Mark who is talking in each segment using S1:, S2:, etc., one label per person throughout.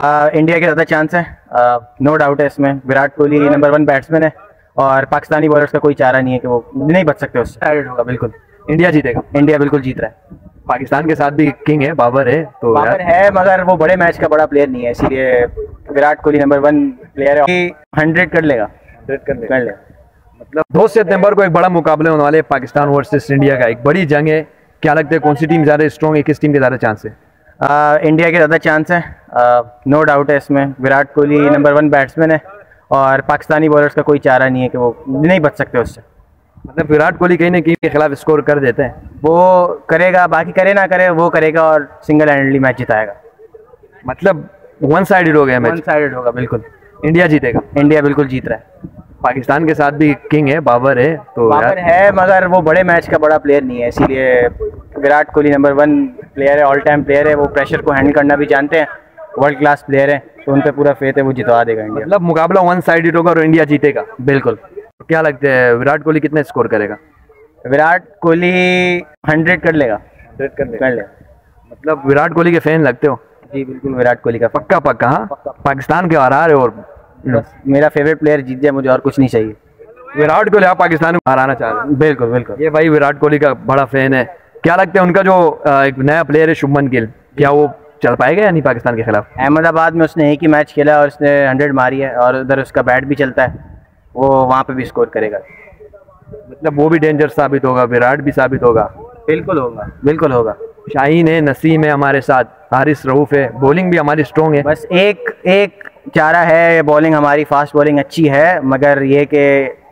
S1: आ, India के ज़्यादा chance है। नो डाउट है इसमें। Virat Kohli number one batsman है और पाकिस्तानी बॉलर्स का कोई चारा नहीं है कि वो नहीं बच सकते उससे Added होगा बिल्कुल।
S2: इंडिया जीतेगा।
S1: इंडिया बिल्कुल जीत रहा है।
S2: पाकिस्तान के साथ भी किंग है बाबर है तो
S1: बाबर है मगर वो बड़े मैच का बड़ा प्लेयर नहीं है इसीलिए Virat Kohli number one player है। हंड्रेड कर लेगा।
S2: कर ले
S1: कर लेगा।
S2: मतलब दो सितंबर को एक बड़ा मुकाबले होने वाले पाकिस्तान वर्सेस इंडिया का। एक बड़ी जंग है। क्या लगता है कौन सी टीम ज़्यादा स्ट्रॉन्ग है किस टीम के ज़्यादा चांस है?
S1: आ, इंडिया के ज़्यादा चांस है। नो डाउट है इसमें। Virat Kohli number one batsman है और पाकिस्तानी बॉलर्स का कोई चारा नहीं है कि वो नहीं बच सकते उससे।
S2: मतलब विराट कोहली कहीं ना कहीं के खिलाफ स्कोर कर देते हैं।
S1: वो करेगा बाकी करे ना करे वो करेगा और सिंगल हैंडली मैच जिताएगा।
S2: मतलब वन साइडेड हो गया
S1: वन
S2: मैच
S1: साइडेड होगा बिल्कुल।
S2: इंडिया जीतेगा।
S1: इंडिया बिल्कुल जीत रहा है।
S2: पाकिस्तान के साथ भी किंग है बाबर है तो
S1: बाबर है मगर वो बड़े मैच का बड़ा प्लेयर नहीं है इसीलिए Virat Kohli number one player है ऑल टाइम प्लेयर है वो प्रेशर को हैंडल करना भी जानते हैं। वर्ल्ड क्लास प्लेयर है तो उन पर पूरा फेथ है वो जितवा देगा इंडिया
S2: मतलब मुकाबला वन साइडेड होगा और इंडिया जीतेगा।
S1: बिल्कुल।
S2: क्या लगता है विराट कोहली कितने स्कोर करेगा?
S1: विराट कोहली हंड्रेड कर लेगा। हंड्रेड कर लेगा।
S2: मतलब विराट कोहली के फ़ैन लगते हो?
S1: जी बिल्कुल विराट कोहली का
S2: पक्का पक्का हाँ? पाकिस्तान के हरा रहे हो और
S1: मेरा फेवरेट प्लेयर जीत जाए मुझे और कुछ नहीं चाहिए।
S2: विराट कोहली आप पाकिस्तान को हराना चाह रहे हैं?
S1: बिल्कुल बिल्कुल।
S2: ये भाई विराट कोहली का बड़ा फ़ैन है। क्या लगता है उनका जो एक नया प्लेयर है शुभमन गिल क्या वो चल पाएगा या नहीं पाकिस्तान के खिलाफ?
S1: अहमदाबाद में उसने एक ही मैच खेला और उसने हंड्रेड मारी है और उधर उसका बैट भी चलता है। वो वहाँ पे भी स्कोर करेगा।
S2: मतलब वो भी डेंजर साबित होगा विराट भी साबित होगा।
S1: बिल्कुल होगा। बिल्कुल होगा।
S2: शाहीन है नसीम है हमारे साथ हारिस रऊफ है बॉलिंग भी हमारी स्ट्रॉन्ग है।
S1: बस एक एक चारा है बॉलिंग हमारी फास्ट बॉलिंग अच्छी है मगर ये कि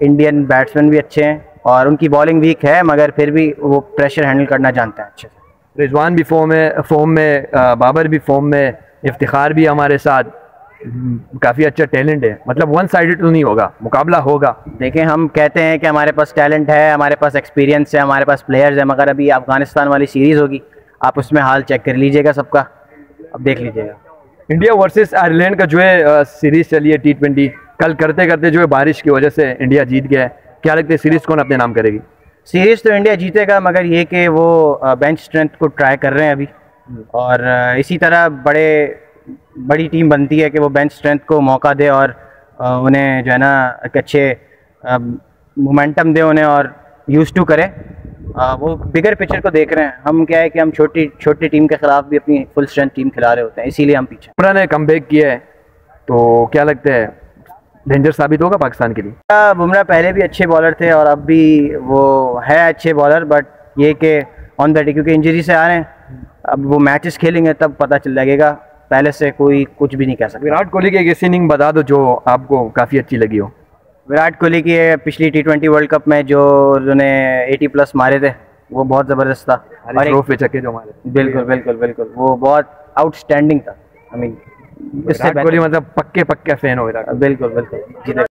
S1: इंडियन बैट्समैन भी अच्छे हैं। और उनकी बॉलिंग वीक है मगर फिर भी वो प्रेशर हैंडल करना जानते हैं अच्छे से।
S2: रिजवान भी फॉर्म में फॉर्म में बाबर भी फॉर्म में इफ्तिखार भी हमारे साथ। हम्म, काफ़ी अच्छा टैलेंट है। मतलब वन साइडेड तो नहीं होगा मुकाबला होगा।
S1: देखें हम कहते हैं कि हमारे पास टैलेंट है हमारे पास एक्सपीरियंस है हमारे पास प्लेयर्स हैं मगर अभी अफ़गानिस्तान वाली सीरीज़ होगी। आप उसमें हाल चेक कर लीजिएगा सबका। अब देख लीजिएगा।
S2: इंडिया वर्सेस आयरलैंड का जो है सीरीज़ चली है टी ट्वेंटी कल करते करते जो है बारिश की वजह से इंडिया जीत गया है। क्या लगता है सीरीज़ कौन अपने नाम करेगी?
S1: सीरीज़ तो इंडिया जीतेगा मगर ये कि वो बेंच स्ट्रेंथ को ट्राई कर रहे हैं अभी। और इसी तरह बड़े बड़ी टीम बनती है कि वो बेंच स्ट्रेंथ को मौका दे और उन्हें जो है ना एक अच्छे मोमेंटम दे उन्हें और यूज़ टू करें। वो बिगर पिक्चर को देख रहे हैं। हम क्या है कि हम छोटी छोटी टीम के खिलाफ भी अपनी फुल स्ट्रेंथ टीम खिला रहे होते हैं इसीलिए हम पीछे
S2: ने कम किया है तो क्या लगता है? डेंजर साबित होगा पाकिस्तान के लिए?
S1: बुमराह पहले भी अच्छे बॉलर थे और अब भी वो है अच्छे बॉलर बट ये कि ऑन द डे क्योंकि इंजरी से आ रहे हैं अब वो मैचेस खेलेंगे तब पता चल लगेगा। पहले से कोई कुछ भी नहीं कह सकता।
S2: विराट कोहली की एक ऐसी इनिंग बता दो जो आपको काफ़ी अच्छी लगी हो।
S1: विराट कोहली की पिछली टी ट्वेंटी वर्ल्ड कप में जो उन्होंने एटी प्लस मारे थे वो बहुत ज़बरदस्त था। और
S2: पे चक्के जो हमारे
S1: बिल्कुल बिल्कुल बिल्कुल वो बहुत आउटस्टैंडिंग था। आई मीन इससे
S2: मतलब पक्के पक्के फ़ैन हो विराट
S1: बिल्कुल बिल्कुल।